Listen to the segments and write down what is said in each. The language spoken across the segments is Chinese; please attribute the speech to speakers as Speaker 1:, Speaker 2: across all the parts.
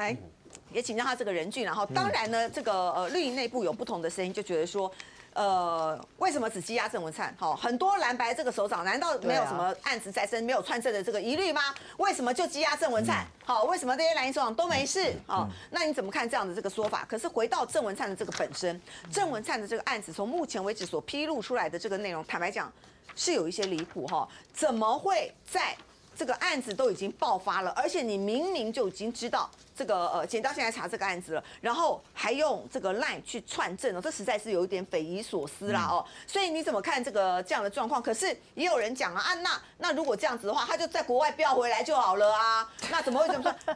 Speaker 1: 来也请教他这个人俊，然后当然呢，这个呃绿营内部有不同的声音，就觉得说。呃，为什么只羁押郑文灿？好，很多蓝白这个首长，难道没有什么案子在身，没有串证的这个疑虑吗？为什么就羁押郑文灿？好，为什么这些蓝营首长都没事？好，那你怎么看这样的这个说法？可是回到郑文灿的这个本身，郑文灿的这个案子，从目前为止所披露出来的这个内容，坦白讲是有一些离谱哈，怎么会在？这个案子都已经爆发了，而且你明明就已经知道这个呃，检到现在查这个案子了，然后还用这个 line 去串证哦，这实在是有一点匪夷所思啦哦。所以你怎么看这个这样的状况？可是也有人讲啊，啊那那如果这样子的话，他就在国外不要回来就好了啊？那怎么会这么说？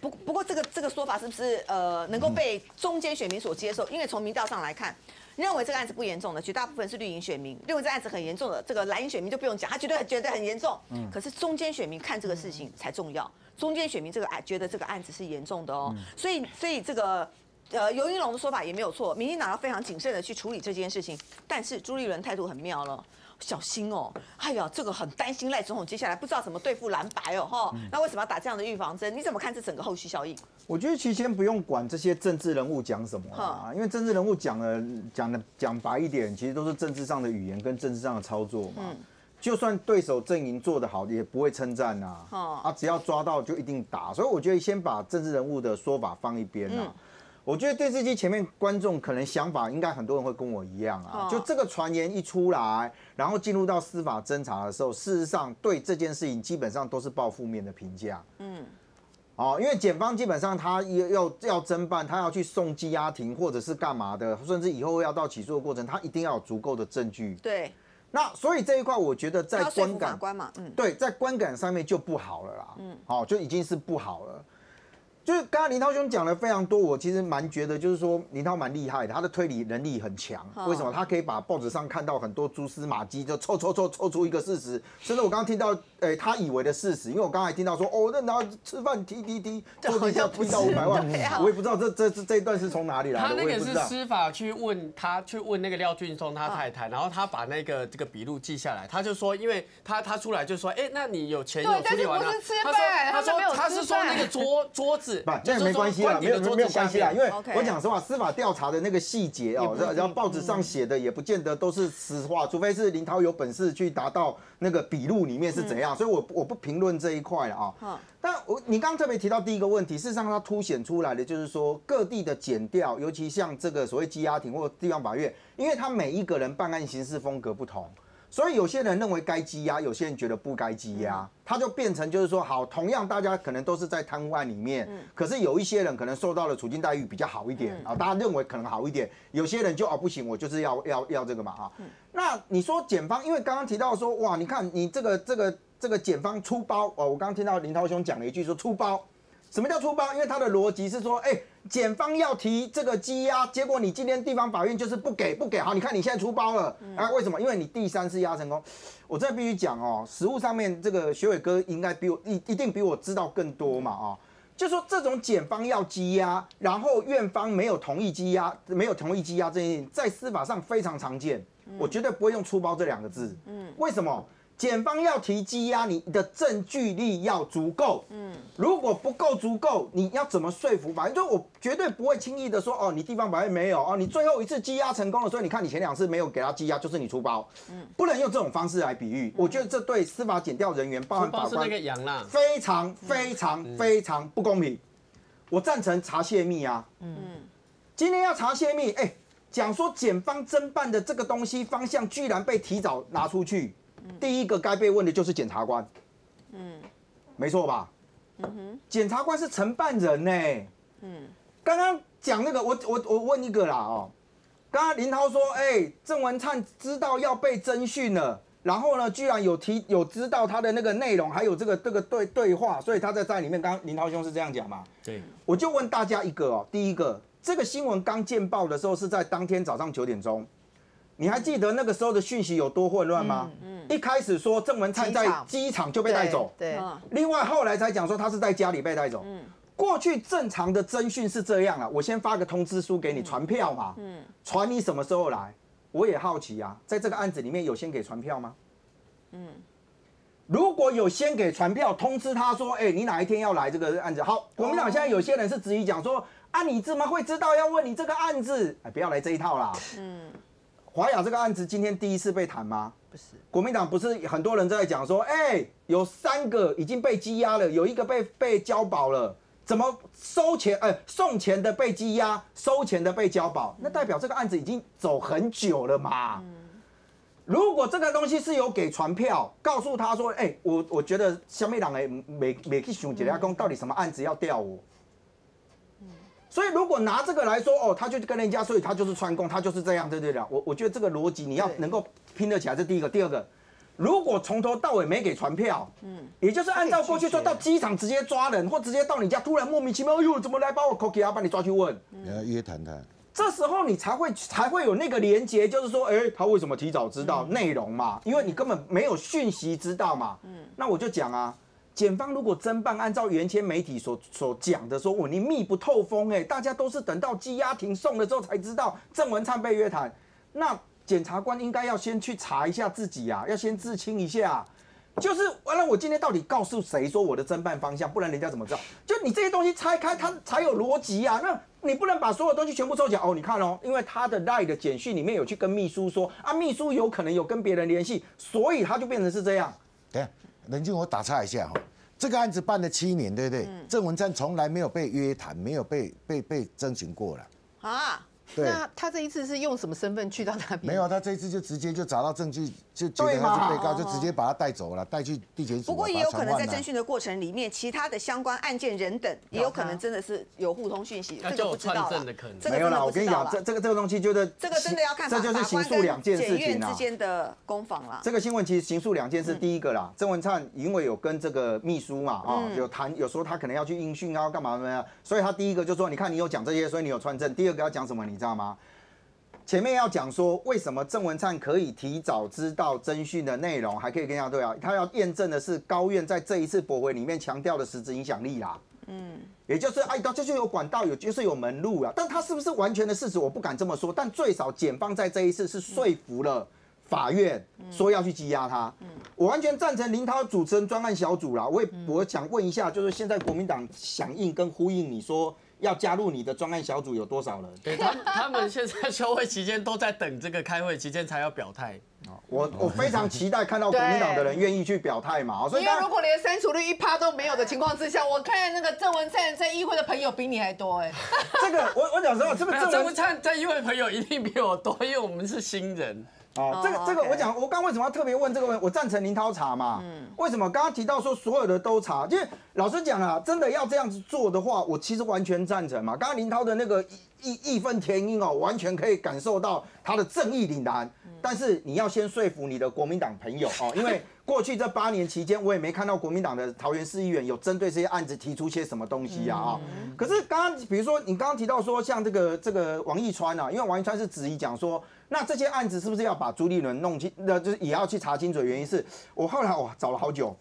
Speaker 1: 不不过这个这个说法是不是呃能够被中间选民所接受？因为从民调上来看。认为这个案子不严重的，绝大部分是绿营选民；认为这案子很严重的，这个蓝营选民就不用讲，他绝对觉得很严重。嗯，可是中间选民看这个事情才重要，中间选民这个案觉得这个案子是严重的哦。所以，所以这个呃尤英龙的说法也没有错，民进党要非常谨慎的去处理这件事情。但是朱立伦态度很妙了。小心哦！哎呀，这个很担心赖总统接下来不知道怎么对付蓝白哦，哈。那为什么要打这样的预防针？你怎么看这整个后续效应？
Speaker 2: 我觉得其实先不用管这些政治人物讲什么啊，因为政治人物讲了讲的讲白一点，其实都是政治上的语言跟政治上的操作嘛。就算对手阵营做得好，也不会称赞呐。啊，只要抓到就一定打，所以我觉得先把政治人物的说法放一边啊。我觉得电视机前面观众可能想法应该很多人会跟我一样啊，就这个传言一出来，然后进入到司法侦查的时候，事实上对这件事情基本上都是报负面的评价。嗯，哦，因为检方基本上他要要要侦办，他要去送羁押庭或者是干嘛的，甚至以后要到起诉的过程，他一定要有足够的证据。
Speaker 1: 对，
Speaker 2: 那所以这一块我觉得在观感
Speaker 1: 嘛，嗯，
Speaker 2: 对，在观感上面就不好了啦。嗯，好，就已经是不好了。就是刚刚林涛兄讲的非常多，我其实蛮觉得，就是说林涛蛮厉害的，他的推理能力很强。为什么？他可以把报纸上看到很多蛛丝马迹，就凑凑凑凑出一个事实。甚至我刚刚听到，诶，他以为的事实，因为我刚才听到说，哦，那然后吃饭提提提，
Speaker 1: 做
Speaker 2: 底下提到五百万，我也不知道这这这这一段是从哪里来的。
Speaker 3: 他那个是司法去问他去问那个廖俊松他太太，然后他把那个这个笔录记下来，他就说，因为他他出来就说，哎，那你有钱有处理完了？
Speaker 1: 他说
Speaker 3: 他说他是说那个桌 桌子，
Speaker 2: 不，这没关系。没有没有没有关系啦，因为我讲实话，司法调查的那个细节哦，然后报纸上写的也不见得都是实话，除非是林涛有本事去达到那个笔录里面是怎样，所以我我不评论这一块了啊。但我你刚刚特别提到第一个问题，事实上它凸显出来的就是说各地的检调，尤其像这个所谓羁押庭或地方法院，因为他每一个人办案形式风格不同。所以有些人认为该羁押，有些人觉得不该羁押，他就变成就是说，好，同样大家可能都是在贪污案里面，可是有一些人可能受到了处境待遇比较好一点啊，大家认为可能好一点，有些人就哦不行，我就是要要要这个嘛啊。那你说检方，因为刚刚提到说，哇，你看你这个这个这个检方出包哦，我刚刚听到林涛兄讲了一句说出包。什么叫出包？因为他的逻辑是说，哎，检方要提这个羁押，结果你今天地方法院就是不给，不给。好，你看你现在出包了，啊，为什么？因为你第三次押成功。我这必须讲哦，实务上面这个学伟哥应该比我一一定比我知道更多嘛，啊，就说这种检方要羁押，然后院方没有同意羁押，没有同意羁押这件事，在司法上非常常见。我绝对不会用出包这两个字。嗯，为什么？检方要提羁押，你的证据力要足够。嗯，如果不够足够，你要怎么说服法院？就我绝对不会轻易的说，哦，你地方法院没有哦，你最后一次羁押成功了，所以你看你前两次没有给他羁押，就是你出包。嗯，不能用这种方式来比喻。我觉得这对司法检调人员、包含法官，非常非常非常不公平。我赞成查泄密啊。嗯，今天要查泄密，哎，讲说检方侦办的这个东西方向居然被提早拿出去。第一个该被问的就是检察官，嗯，没错吧？嗯哼，检察官是承办人呢。嗯，刚刚讲那个，我我我问一个啦哦，刚刚林涛说，哎，郑文灿知道要被侦讯了，然后呢，居然有提有知道他的那个内容，还有这个这个对对话，所以他在在里面。刚刚林涛兄是这样讲嘛？
Speaker 3: 对，
Speaker 2: 我就问大家一个哦，第一个，这个新闻刚见报的时候是在当天早上九点钟。你还记得那个时候的讯息有多混乱吗？嗯，一开始说郑文灿在机场就被带走，
Speaker 1: 对。
Speaker 2: 另外后来才讲说他是在家里被带走。嗯，过去正常的侦讯是这样啊，我先发个通知书给你传票嘛。嗯，传你什么时候来？我也好奇啊，在这个案子里面有先给传票吗？嗯，如果有先给传票通知他说，哎，你哪一天要来这个案子？好，国民党现在有些人是质疑讲说，啊，你怎么会知道要问你这个案子？哎，不要来这一套啦。嗯，华雅这个案子今天第一次被谈吗？不是，国民党不是很多人在讲说，哎，有三个已经被羁押了，有一个被被交保了。怎么收钱？哎，送钱的被羁押，收钱的被交保，那代表这个案子已经走很久了嘛？如果这个东西是有给传票，告诉他说，哎，我我觉得小美党哎，每每去熊解压工到底什么案子要调我？所以如果拿这个来说，哦，他就跟人家，所以他就是穿供，他就是这样，对对对？我我觉得这个逻辑你要能够拼得起来，这第一个，第二个。如果从头到尾没给传票，嗯，也就是按照过去说到机场直接抓人，或直接到你家突然莫名其妙，哎呦，怎么来把我 cookie 啊，把你抓去问，
Speaker 4: 你要约谈他，
Speaker 2: 这时候你才会才会有那个连接，就是说，哎，他为什么提早知道内容嘛？因为你根本没有讯息知道嘛，嗯，那我就讲啊，检方如果侦办按照原先媒体所所讲的说，我你密不透风，哎，大家都是等到羁押庭送了之后才知道郑文灿被约谈，那。检察官应该要先去查一下自己呀，要先自清一下，就是完了。我今天到底告诉谁说我的侦办方向？不然人家怎么知道？就你这些东西拆开，它才有逻辑啊。那你不能把所有东西全部收起来哦。你看哦，因为他的 lie 的简讯里面有去跟秘书说啊，秘书有可能有跟别人联系，所以他就变成是这样。
Speaker 4: 对下，冷静，我打岔一下哈。这个案子办了七年，对不对？郑文灿从来没有被约谈，没有被被被征询过了啊。
Speaker 5: 那他这一次是用什么身份去到那边？
Speaker 4: 没有，他这一次就直接就找到证据，就觉得他是被告，就直接把他带走了，带去地检署。
Speaker 1: 不过也有可能在侦讯的过程里面，其他的相关案件人等也有可能真的是有互通讯息，这个不知道了。
Speaker 2: 没有了，我跟你讲，这这个这个东西就是
Speaker 1: 这个真的要看
Speaker 2: 这就是刑诉两件事情
Speaker 1: 之间的攻防了。
Speaker 2: 这个新闻其实刑诉两件事，第一个啦，郑文灿因为有跟这个秘书嘛，啊，有谈，有时候他可能要去应讯啊，干嘛怎么样，所以他第一个就说，你看你有讲这些，所以你有穿证。第二个要讲什么，你知道吗？前面要讲说，为什么郑文灿可以提早知道侦讯的内容，还可以跟大家对啊？他要验证的是高院在这一次驳回里面强调的实质影响力啦。嗯，也就是哎，到这就有管道，有就是有门路了。但他是不是完全的事实，我不敢这么说。但最少检方在这一次是说服了法院，说要去羁押他。嗯，我完全赞成林涛主持人专案小组啦。我也我想问一下，就是现在国民党响应跟呼应你说。要加入你的专案小组有多少人？
Speaker 3: 对他，他们现在休会期间都在等这个开会期间才要表态。
Speaker 2: 我我非常期待看到国民党的人愿意去表态嘛。
Speaker 5: 所以如果连删除率一趴都没有的情况之下，我看那个郑文灿在议会的朋友比你还多哎。
Speaker 2: 这个我我讲实话，这个
Speaker 3: 郑文灿在议会朋友一定比我多，因为我们是新人。
Speaker 2: 哦，这个这个我讲，我刚为什么要特别问这个问题？我赞成林涛查嘛。嗯。为什么刚刚提到说所有的都查？因为老实讲啊，真的要这样子做的话，我其实完全赞成嘛。刚刚林涛的那个义义愤填膺哦，完全可以感受到他的正义凛然。但是你要先说服你的国民党朋友哦，因为 过去这八年期间，我也没看到国民党的桃园市议员有针对这些案子提出些什么东西啊啊。可是刚刚比如说你刚刚提到说像这个这个王义川啊，因为王义川是质疑讲说。那这些案子是不是要把朱立伦弄清？那就是也要去查清楚。原因是我后来我找了好久，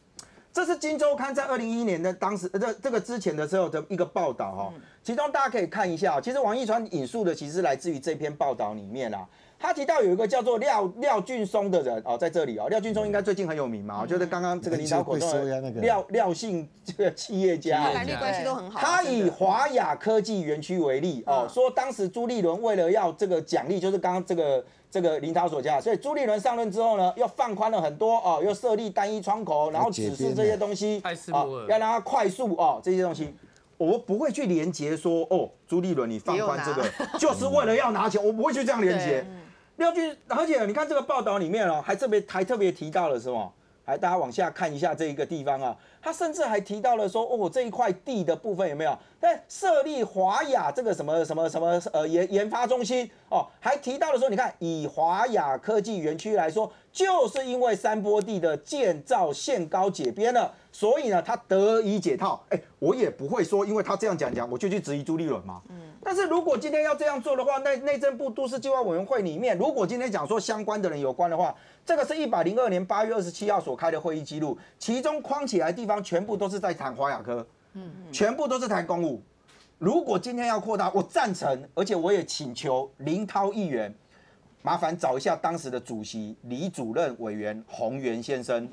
Speaker 2: 这是《金周刊》在二零一一年的当时这这个之前的时候的一个报道哈。其中大家可以看一下，其实王一川引述的其实来自于这篇报道里面啦。他提到有一个叫做廖廖俊松的人哦，在这里哦，廖俊松应该最近很有名嘛，就是刚刚这个领导口中的廖廖姓这个企业家，
Speaker 1: 男女关系都很好。
Speaker 2: 他以华雅科技园区为例哦，说当时朱立伦为了要这个奖励，就是刚刚这个这个领导所讲，所以朱立伦上任之后呢，又放宽了很多哦，又设立单一窗口，然后指示这些东西
Speaker 3: 啊，
Speaker 2: 要让他快速哦，这些东西，我不会去连接说哦，朱立伦你放宽这个 就是为了要拿钱，我不会去这样连接。廖俊，而且你看这个报道里面哦，还特别还特别提到了什么？来，大家往下看一下这一个地方啊，他甚至还提到了说，哦，这一块地的部分有没有？在设立华雅这个什么什么什么呃研研发中心哦，还提到了说，你看以华雅科技园区来说，就是因为山坡地的建造限高解编了，所以呢，他得以解套。哎，我也不会说，因为他这样讲讲，我就去质疑朱立伦嘛。嗯。但是如果今天要这样做的话，内内政部都市计划委员会里面，如果今天讲说相关的人有关的话，这个是一百零二年八月二十七号所开的会议记录，其中框起来地方全部都是在谈华雅科，嗯，全部都是谈公务。如果今天要扩大，我赞成，而且我也请求林涛议员，麻烦找一下当时的主席李主任委员洪源先生，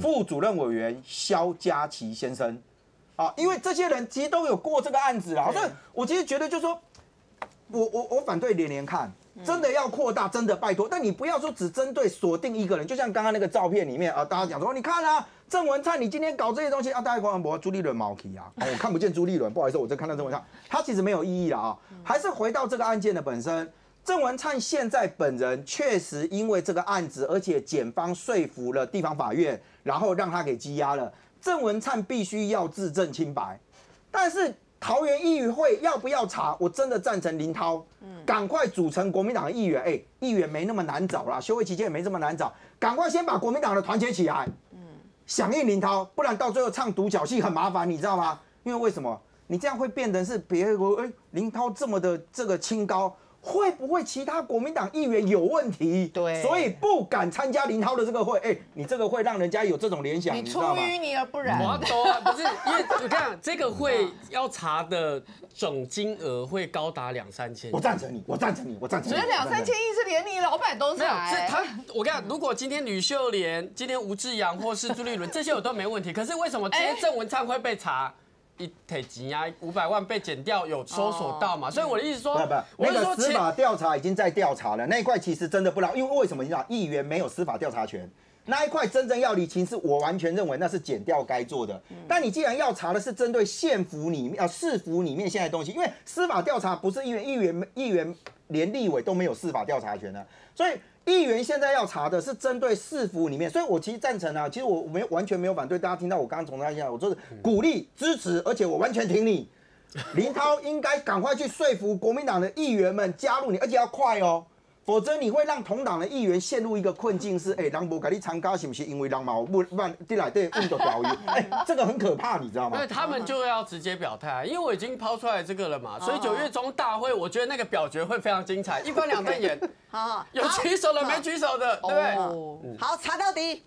Speaker 2: 副主任委员肖佳琪先生，啊，因为这些人其实都有过这个案子啦，所以我其实觉得就是说，我我我反对连连看。真的要扩大，真的拜托，但你不要说只针对锁定一个人，就像刚刚那个照片里面啊，大家讲说，你看啊，郑文灿，你今天搞这些东西啊，大家光博朱立伦毛皮啊，我看不见朱立伦，不好意思，我在看到郑文灿，他其实没有意义了啊，还是回到这个案件的本身。郑文灿现在本人确实因为这个案子，而且检方说服了地方法院，然后让他给羁押了。郑文灿必须要自证清白，但是桃园议会要不要查？我真的赞成林涛，赶快组成国民党的议员。哎，议员没那么难找啦，休会期间也没这么难找，赶快先把国民党的团结起来，嗯响应林涛，不然到最后唱独角戏很麻烦，你知道吗？因为为什么？你这样会变成是别国哎，林涛这么的这个清高。会不会其他国民党议员有问题？
Speaker 5: 对，
Speaker 2: 所以不敢参加林涛的这个会。哎，你这个会让人家有这种联想，
Speaker 5: 你出淤泥而不染。
Speaker 3: 我懂啊，不是因为我看这个会要查的总金额会高达两三千。
Speaker 2: 我赞成你，我赞成你，我赞成。
Speaker 5: 所以两三千亿是连你老板都查。
Speaker 3: 是他，我跟你讲，如果今天吕秀莲、今天吴志阳或是朱立伦这些我都没问题，可是为什么今天郑文灿会被查？一提钱啊，五百万被剪掉，有搜索到嘛？所以我的意思说，
Speaker 2: 不不，那个司法调查已经在调查了，那一块其实真的不知道，因为为什么你知道，议员没有司法调查权，那一块真正要理清，是我完全认为那是剪掉该做的。但你既然要查的是针对县府里面、啊市府里面现在东西，因为司法调查不是议员、议员、议员连立委都没有司法调查权的，所以。议员现在要查的是针对市府里面，所以我其实赞成啊，其实我没完全没有反对。大家听到我刚刚从那一下，我就是鼓励支持，而且我完全挺你。林涛应该赶快去说服国民党的议员们加入你，而且要快哦。否则你会让同党的议员陷入一个困境，是 哎，让不给你参加是不是？因为让毛不办进来对问的表语，哎，这个很可怕，你知道吗？
Speaker 3: 对，他们就要直接表态，因为我已经抛出来这个了嘛，所以九月中大会，我觉得那个表决会非常精彩，一翻两瞪眼，好，有举手的没举手的，对不对？
Speaker 1: 好，查到底。